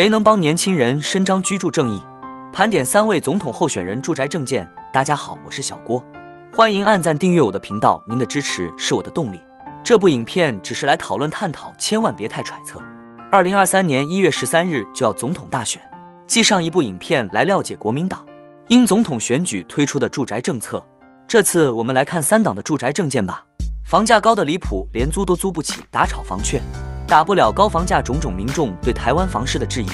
谁能帮年轻人伸张居住正义？盘点三位总统候选人住宅证件。大家好，我是小郭，欢迎按赞订阅我的频道，您的支持是我的动力。这部影片只是来讨论探讨，千万别太揣测。二零二三年一月十三日就要总统大选，继上一部影片来了解国民党因总统选举推出的住宅政策。这次我们来看三党的住宅证件吧。房价高的离谱，连租都租不起，打炒房券，打不了高房价，种种民众对台湾房市的质疑，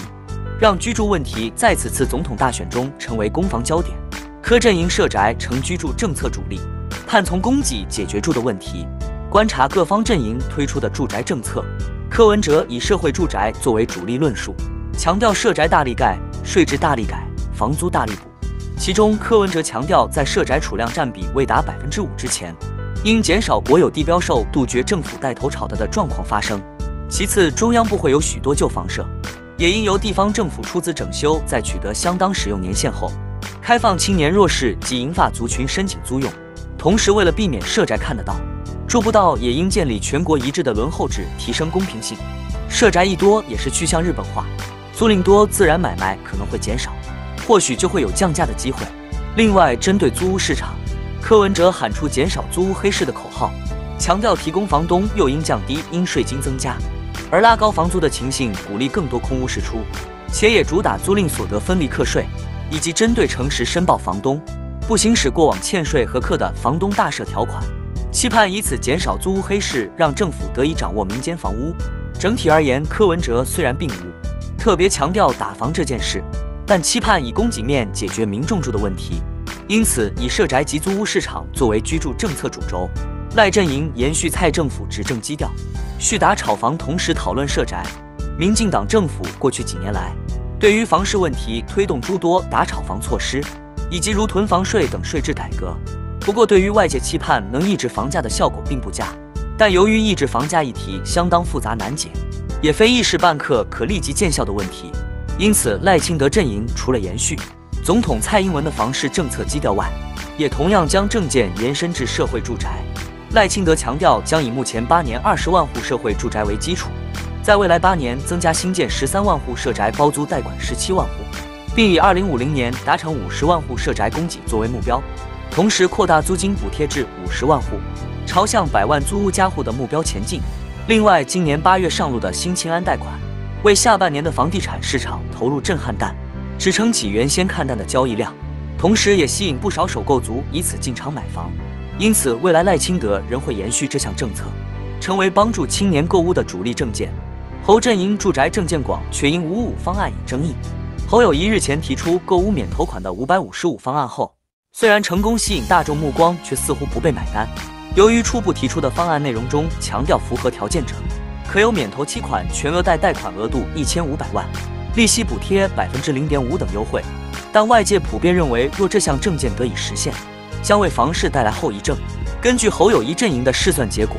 让居住问题在此次总统大选中成为攻防焦点。柯阵营设宅成居住政策主力，盼从供给解决住的问题。观察各方阵营推出的住宅政策，柯文哲以社会住宅作为主力论述，强调设宅大力盖，税制大力改，房租大力补。其中，柯文哲强调，在设宅储量占比未达百分之五之前，应减少国有地标售，杜绝政府带头炒的的状况发生。其次，中央部会有许多旧房舍，也应由地方政府出资整修，在取得相当使用年限后。开放青年弱势及银发族群申请租用，同时为了避免社宅看得到住不到，也应建立全国一致的轮候制，提升公平性。社宅一多也是趋向日本化，租赁多自然买卖可能会减少，或许就会有降价的机会。另外，针对租屋市场，柯文哲喊出减少租屋黑市的口号，强调提供房东又应降低因税金增加而拉高房租的情形，鼓励更多空屋释出，且也主打租赁所得分离课税。以及针对诚实申报房东不行使过往欠税和课的房东大赦条款，期盼以此减少租屋黑市，让政府得以掌握民间房屋。整体而言，柯文哲虽然并无特别强调打房这件事，但期盼以供给面解决民众住的问题，因此以社宅及租屋市场作为居住政策主轴。赖阵营延续蔡政府执政基调，续打炒房，同时讨论社宅。民进党政府过去几年来。对于房市问题，推动诸多打炒房措施，以及如囤房税等税制改革。不过，对于外界期盼能抑制房价的效果并不佳。但由于抑制房价议题相当复杂难解，也非一时半刻可立即见效的问题，因此赖清德阵营除了延续总统蔡英文的房市政策基调外，也同样将政见延伸至社会住宅。赖清德强调，将以目前八年二十万户社会住宅为基础。在未来八年增加新建十三万户社宅，包租代管十七万户，并以二零五零年达成五十万户社宅供给作为目标，同时扩大租金补贴至五十万户，朝向百万租屋家户的目标前进。另外，今年八月上路的新青安贷款，为下半年的房地产市场投入震撼弹，支撑起原先看淡的交易量，同时也吸引不少首购族以此进场买房。因此，未来赖清德仍会延续这项政策，成为帮助青年购屋的主力政见。侯振营住宅证件广，却因五五方案引争议。侯友谊日前提出购屋免头款的五百五十五方案后，虽然成功吸引大众目光，却似乎不被买单。由于初步提出的方案内容中强调符合条件者可有免头期款全额贷贷款额度一千五百万，利息补贴百分之零点五等优惠，但外界普遍认为，若这项证件得以实现，将为房市带来后遗症。根据侯友谊阵营的试算结果，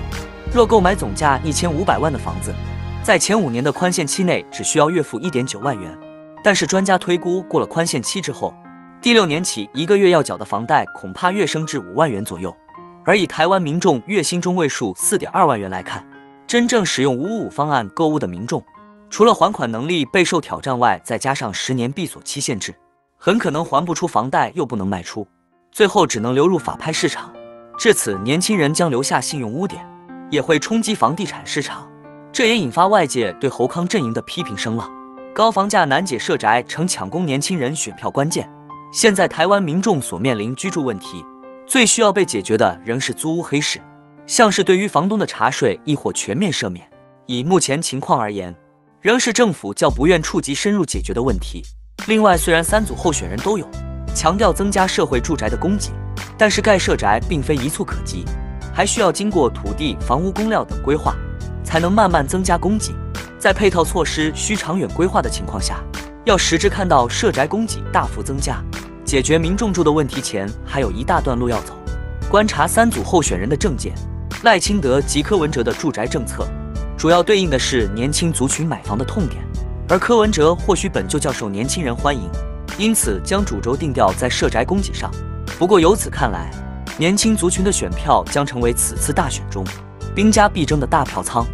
若购买总价一千五百万的房子，在前五年的宽限期内，只需要月付一点九万元。但是专家推估，过了宽限期之后，第六年起一个月要缴的房贷恐怕跃升至五万元左右。而以台湾民众月薪中位数四点二万元来看，真正使用五五五方案购物的民众，除了还款能力备受挑战外，再加上十年闭锁期限制，很可能还不出房贷，又不能卖出，最后只能流入法拍市场。至此，年轻人将留下信用污点，也会冲击房地产市场。这也引发外界对侯康阵营的批评声浪。高房价难解社宅成抢攻年轻人选票关键。现在台湾民众所面临居住问题，最需要被解决的仍是租屋黑市，像是对于房东的查税亦或全面赦免。以目前情况而言，仍是政府较不愿触及深入解决的问题。另外，虽然三组候选人都有强调增加社会住宅的供给，但是盖社宅并非一蹴可及，还需要经过土地、房屋、供料等规划。才能慢慢增加供给，在配套措施需长远规划的情况下，要实质看到社宅供给大幅增加，解决民众住的问题前，还有一大段路要走。观察三组候选人的政见，赖清德及柯文哲的住宅政策，主要对应的是年轻族群买房的痛点，而柯文哲或许本就较受年轻人欢迎，因此将主轴定调在社宅供给上。不过由此看来，年轻族群的选票将成为此次大选中。兵家必争的大票仓。